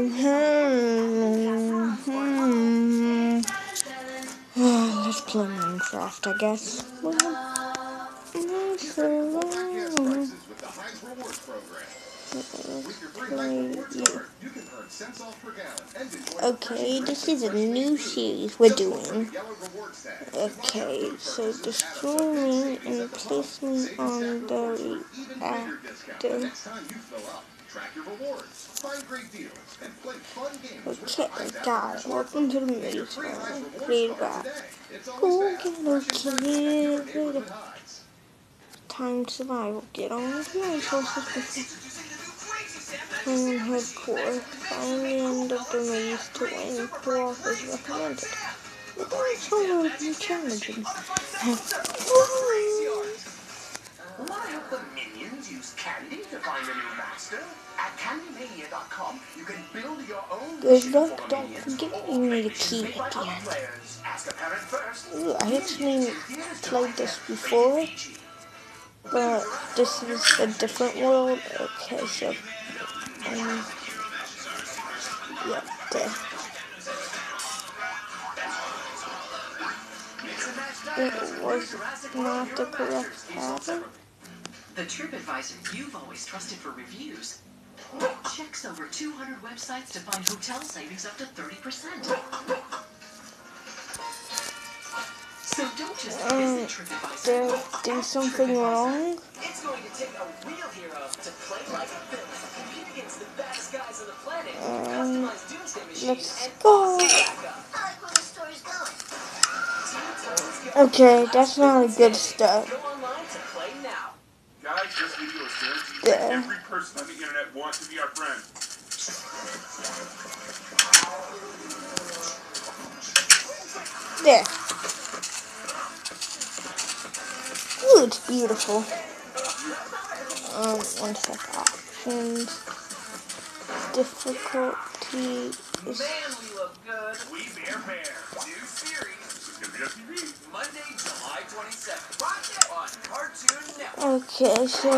Mm-hmm. Mm-hmm. Let's play Minecraft, I guess. Okay, this is a new series we're doing. Okay, so destroy me and place me on the reactor. Okay, it. Welcome to the maze. Create back. Go get okay. Time survival. Get on with your resources Headquarters. Find the end of the maze to win. Co-op is recommended. It's so uh, challenging. Why have the minions use candy to find a new master? At candymania.com, you can build your own Good luck, don't forget you need a key at the end. Ooh, I actually played this before, but this is a different world. Okay, so, yeah, there. It was not the correct pattern. The TripAdvisor you've always trusted for reviews checks over 200 websites to find hotel savings up to 30%. So don't just Um, visit TripAdvisor. Did I do something wrong? It's going to take a real hero to play like this. Compete Um, Customized doomsday machines let's go. awesome backup. I like where the story's going. Okay, that's not a good start. Go online to play now. Guys, this video is guaranteed There. every person on the internet wants to be our friend. There. Ooh, it's beautiful. Um, one sec. Options. Difficulty is. Man, we look good. We Bare Bears. New series. Subscribe to TV. Monday, July 27th. Watch on Cartoon Network. Okay, so.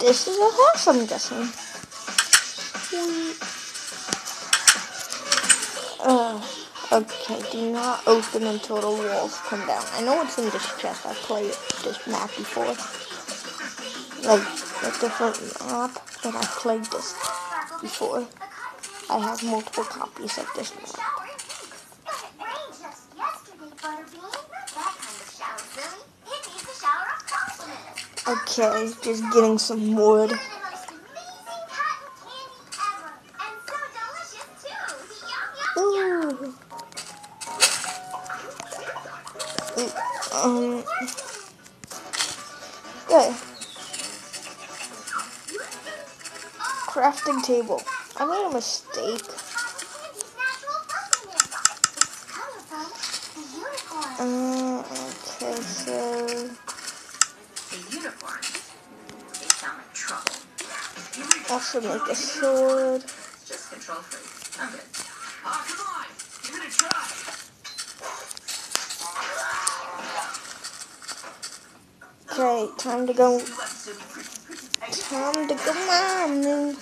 This is a house, I'm guessing. Sweet. Uh, okay, do not open until the walls come down. I know it's in this chest. I played this map before. Like, a different map, but I played this before. I have multiple copies of this map. Okay, just getting some wood. You're the most Crafting table. I made a mistake. Uh, okay, so also make a sword. Just control. Okay, time to go. Time to go mining.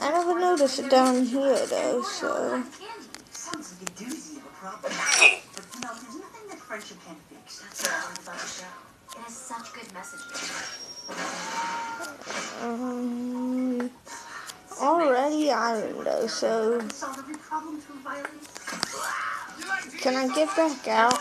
I never noticed it down here though, so. Um, already iron though, so can I get back out?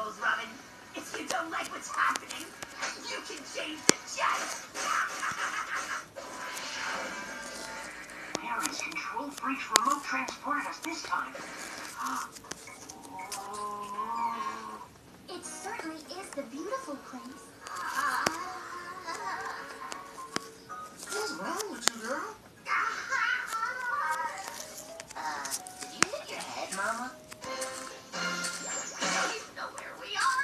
Remote Robin? If you don't like what's happening, you can change the channel. Where is Control Freak's remote transported us this time? It certainly is the beautiful place. What's wrong with you, girl? Uh, did you hit your head, Mama? You know where we are?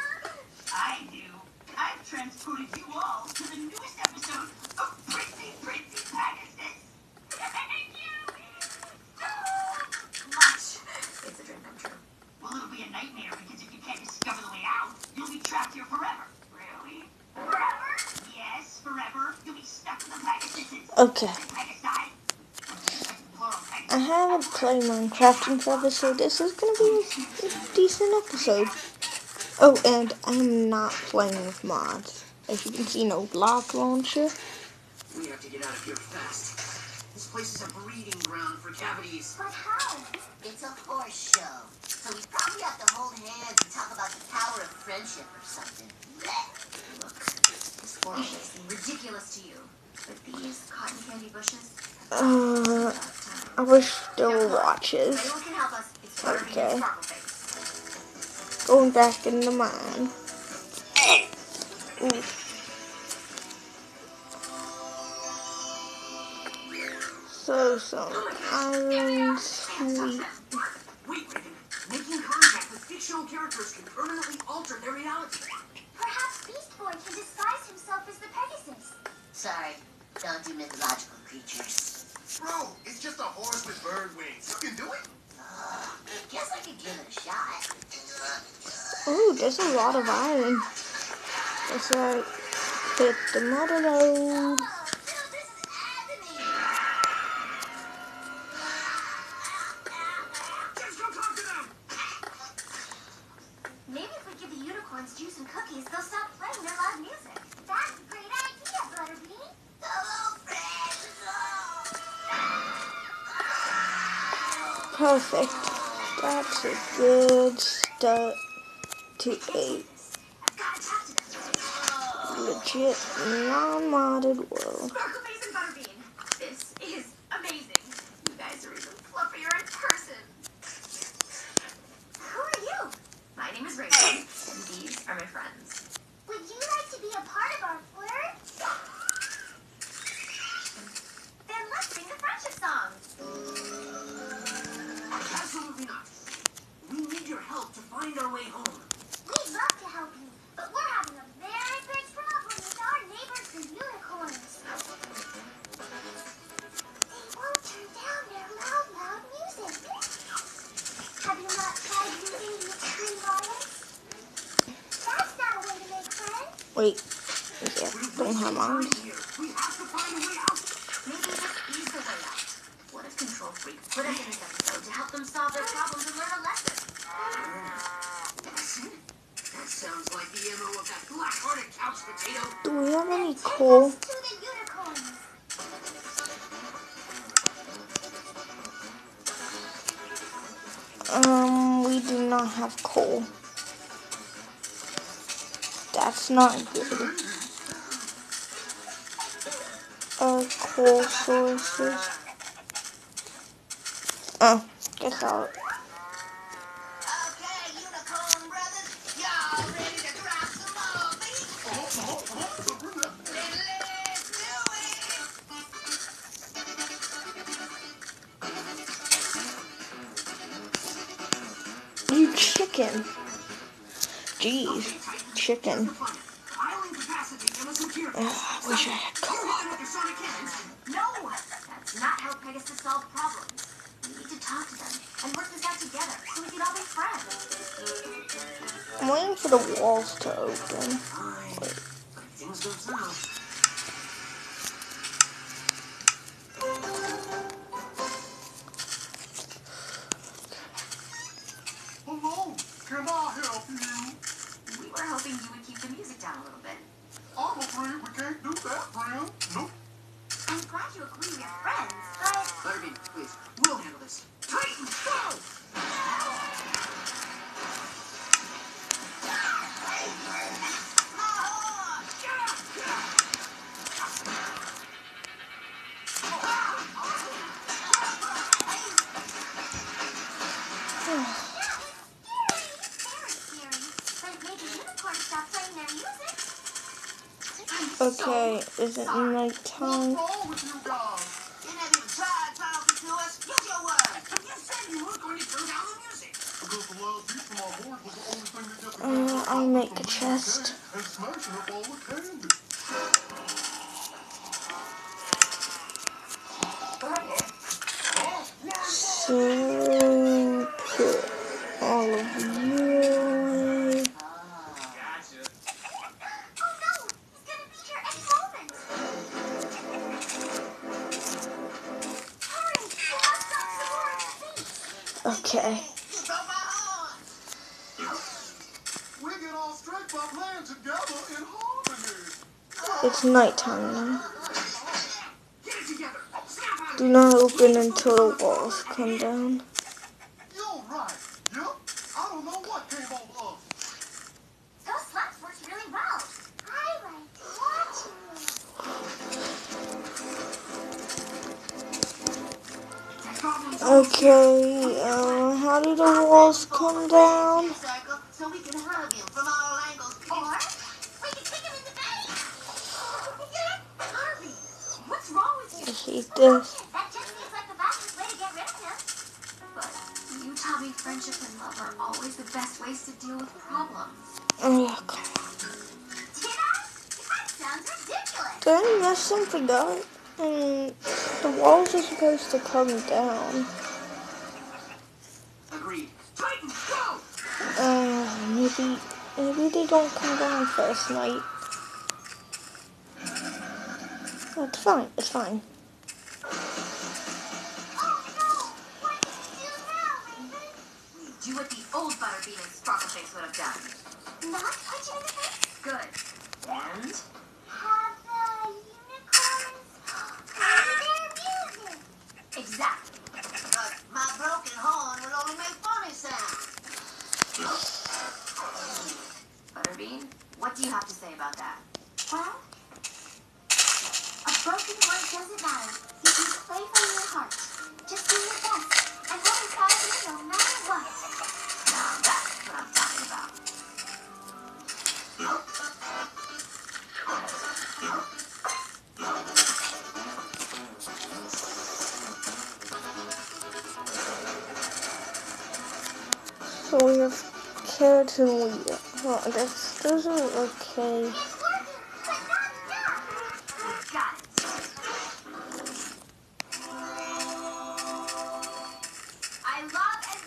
tuning you all to the newest episode of Pretty Pretty Pegasus. Much. It's a dream come true. well, it'll be a nightmare because if you can't discover the way out, you'll be trapped here forever. Really? Forever? Yes, forever. You'll be stuck with the Pegasuses. Okay. Pegasi. Plural Pegasus. I haven't played Minecraft in forever, so this is gonna be a decent episode. Oh, and I'm not playing with mods. As you can see, no block launcher. We have to get out of here fast. This place is a breeding ground for cavities. But how? It's a horse show. So we probably have to hold hands and talk about the power of friendship or something. Blech. Look, this forest may seem ridiculous to you, but these cotton candy bushes, Uh, tough I wish there were watches. Anyone can help us. It's Butterbean Okay. Going back in the mine. Ooh. So some iron sweet. Making contact with fictional characters can permanently alter their reality. Perhaps Beast Boy can disguise himself as the Pegasus. Sorry, don't do mythological creatures. Bro, it's just a horse with bird wings. You can do it. Uh, guess I could give it a shot. Ooh, there's a lot of iron. That's right. Hit the motor load. Oh, dude, this is agony. Just go talk to them. Maybe if we give the unicorns juice and cookies, they'll stop playing their loud music. That's Perfect. That's a good start to a legit non-modded world. Of that black-hearted couch potato. Do we have any coal? Um, we do not have coal. That's not good. Our coal sources. Oh, guess I'll. You chicken. Jeez, chicken. Wish I had You coal. hit them with your sonic hands. No, that's not how Pegasus solve problems. We need to talk to them and work this out together so we can all be friends. I'm waiting for the walls to open. Fine. Only thing that just Uh, I'll make a chest. Harmony. It's nighttime now. Do not open until the walls come down. Okay, uh, how do the walls come down? I hate this. Friendship and love are always the best ways to deal with problems. Oh, on. Did I? That sounds ridiculous. Did I mess something up? And the walls are supposed to come down. Agreed. Titan, go! Uh, maybe, maybe they don't come down first night. It's fine, it's fine. Oh no! What did you do now, Raven? Do what the old Butterbean and Sparkleface would have done. Not punch him the face? Good. And?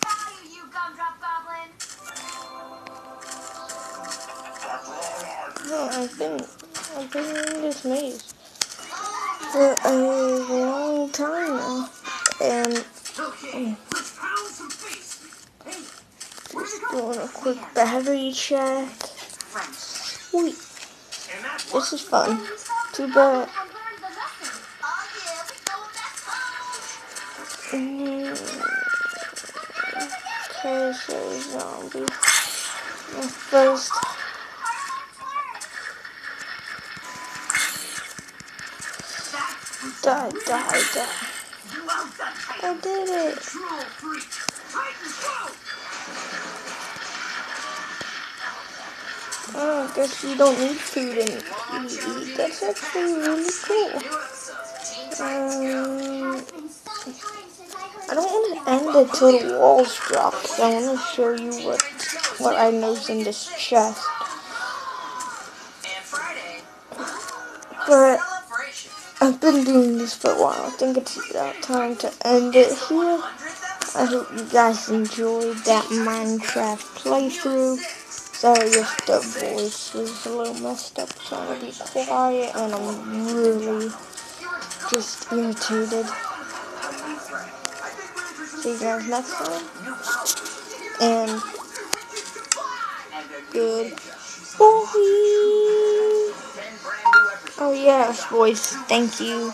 Value you, Gumdrop Goblin. No, I've been, I've been in this maze. Oh, For a long time now. And Okay, let's pound some face. Hey, where'd it go? doing a quick battery check. Sweet. This is fun. Too bad. Mm, Okay, so zombie. First. Die, die, die. I did it. Oh, I guess you don't need food and eat. That's actually really cool. Um, I don't want to end it till the walls drop. 'cause I want to show you what what I know's in this chest. But. I've been doing this for a while. I think it's about time to end it here. I hope you guys enjoyed that Minecraft playthrough. Sorry if the voice is a little messed up, so I'm gonna be quiet and I'm really just irritated. See you guys next time. And good boy. Oh yes, voice. Thank you.